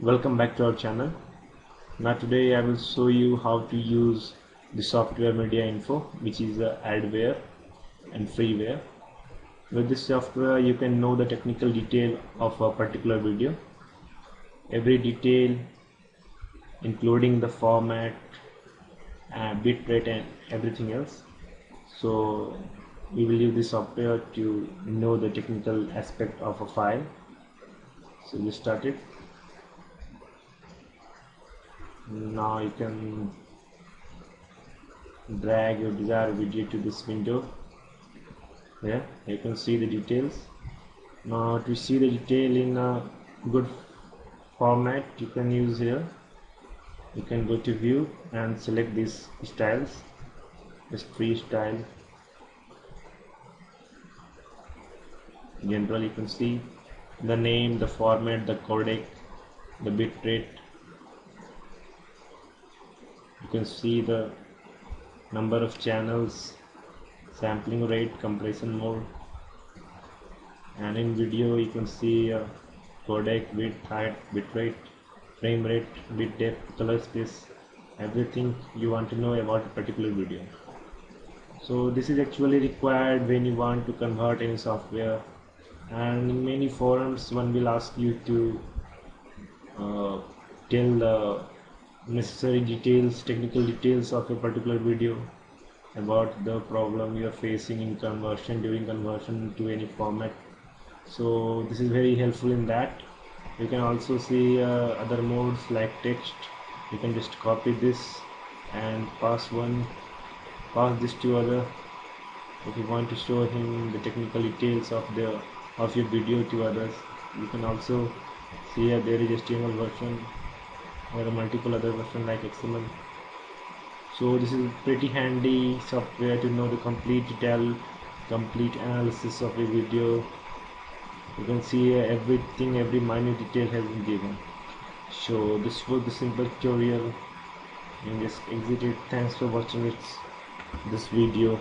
welcome back to our channel. Now today I will show you how to use the software MediaInfo which is a adware and freeware. With this software you can know the technical detail of a particular video. Every detail including the format uh, bitrate and everything else. So we will use this software to know the technical aspect of a file. So just start it now you can drag your desired video to this window. Yeah you can see the details. Now to see the detail in a good format you can use here. You can go to view and select these styles this free style. General you can see the name the format the codec the bitrate you can see the number of channels sampling rate compression mode. And in video you can see uh, codec width height bitrate frame rate bit depth color space everything you want to know about a particular video. So this is actually required when you want to convert any software. And in many forums one will ask you to uh, tell the necessary details technical details of a particular video about the problem you are facing in conversion during conversion to any format. So this is very helpful in that. You can also see uh, other modes like text. You can just copy this and pass one pass this to other. If you want to show him the technical details of the of your video to others you can also see uh, there is a HTML version or multiple other version like XML so this is pretty handy software to know the complete detail complete analysis of a video. You can see everything every minute detail has been given. So this was the simple tutorial. And just exit it. Thanks for watching it. This video